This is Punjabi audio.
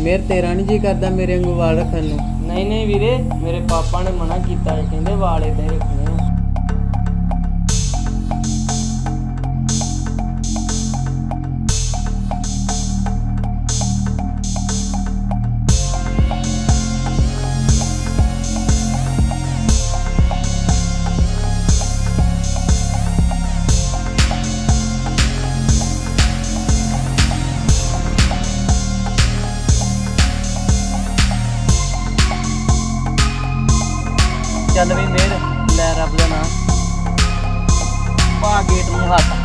ਮੇਰ ਤੇਰਾ ਨਹੀਂ ਜੀ ਕਰਦਾ ਮੇਰੇ ਵਾਂਗੂ ਵਾਲ ਰੱਖਣ ਨੂੰ। ਨਹੀਂ ਨਹੀਂ ਵੀਰੇ, ਮੇਰੇ ਪਾਪਾ ਨੇ ਮਨਾ ਕੀਤਾ ਕਹਿੰਦੇ ਵਾਲ ਏਦਾਂ ਹੀ ਰੱਖਣੇ ਚੱਲ ਵੀ ਮੇਰ ਲੈ ਰੱਬ ਦਾ ਨਾਮ ਪਾ ਗੇਟ ਨੂੰ ਹੱਥ